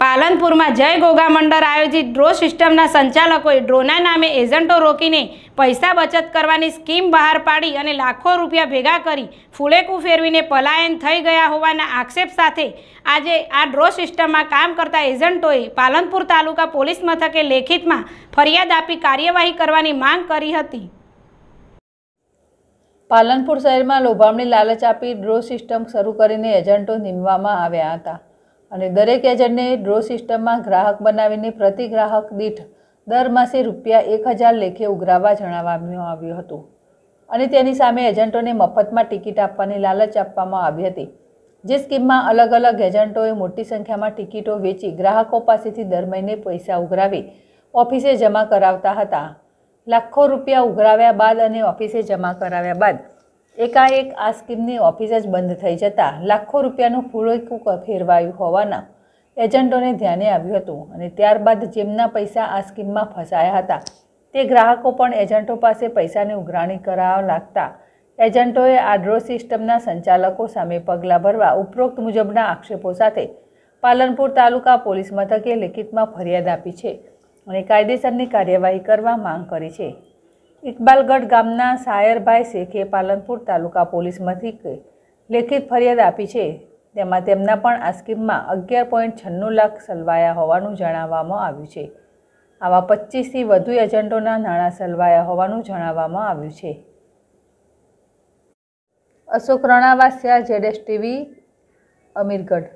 પાલનપુરમાં જય ગોગા મંડળ આયોજિત ડ્રો સિસ્ટમના સંચાલકોએ ડ્રોના નામે એજન્ટો રોકીને પૈસા બચત કરવાની સ્કીમ બહાર પાડી અને લાખો રૂપિયા ભેગા કરી ફૂલેકું ફેરવીને પલાયન થઈ ગયા હોવાના આક્ષેપ સાથે આજે આ ડ્રો સિસ્ટમમાં કામ કરતા એજન્ટોએ પાલનપુર તાલુકા પોલીસ મથકે લેખિતમાં ફરિયાદ આપી કાર્યવાહી કરવાની માંગ કરી હતી. પાલનપુર શહેરમાં લોભામણી લાલચ આપી ડ્રો સિસ્ટમ શરૂ કરીને એજન્ટો નીમવામાં આવ્યા હતા. અને દરેક એજન્ટને ડ્રો સિસ્ટમમાં ગ્રાહક બનાવીને પ્રતિ ગ્રાહક દીઠ દર માસે રૂપિયા એક હજાર લેખે ઉઘરાવવા જણાવવામાં આવ્યું હતું. અને તેની સામે એજન્ટોને મફતમાં ટિકિટ આપવાની લાલચ આપવામાં આવી હતી. જે સ્કીમમાં અલગ અલગ એજન્ટોએ મોટી સંખ્યામાં ટિકિટો વેચી ગ્રાહકો પાસેથી દર મહિને પૈસા ઉઘરાવી ઓફિસે જમા કરાવતા હતા. લાખો રૂપિયા ઉઘરાવ્યા બાદ અને ઓફિસે જમા કરાવ્યા બાદ એકાએક આ સ્કીમની ઓફિસ જ બંધ થઈ જતાં લાખો રૂપિયાનું ફૂલોકું ફેરવાયું હોવાના એજન્ટોને ધ્યાને આવ્યું હતું અને ત્યારબાદ જેમના પૈસા આ સ્કીમમાં ફસાયા હતા, તે ગ્રાહકો પણ એજન્ટો પાસે પૈસાની ઉઘરાણી કરાવવા લાગતા એજન્ટોએ આડ્રો સિસ્ટમના સંચાલકો સામે પગલાં ભરવા ઉપરોક્ત મુજબના આક્ષેપો સાથે પાલનપુર તાલુકા પોલીસ મથકે લેખિતમાં ફરિયાદ આપી છે અને કાયદેસરની કાર્યવાહી કરવા માંગ કરી છે. ઇકબાલગઢ ગામના સાયરભાઈ શેખે પાલનપુર તાલુકા પોલીસ મથકે લેખિત ફરિયાદ આપી છે. તેમાં તેમના પણ આ સ્કીમમાં અગિયાર પોઈન્ટ છન્નું લાખ સલવાયા હોવાનું જણાવવામાં આવ્યું છે. આવા પચીસથી વધુ એજન્ટોના નાણાં સલવાયા હોવાનું જણાવવામાં આવ્યું છે. અશોક રણાવાસિયા, જેડેશ ટીવી, અમીરગઢ.